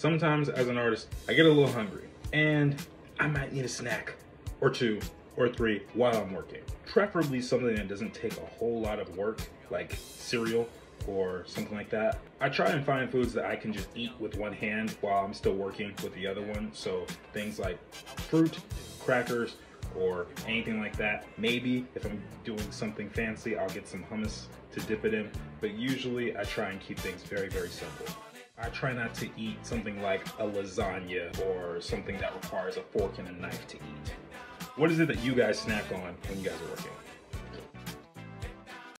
sometimes as an artist, I get a little hungry and I might need a snack or two or three while I'm working. Preferably something that doesn't take a whole lot of work, like cereal or something like that. I try and find foods that I can just eat with one hand while I'm still working with the other one. So things like fruit, crackers, or anything like that. Maybe if I'm doing something fancy, I'll get some hummus to dip it in. But usually I try and keep things very, very simple. Try not to eat something like a lasagna or something that requires a fork and a knife to eat. What is it that you guys snack on when you guys are working?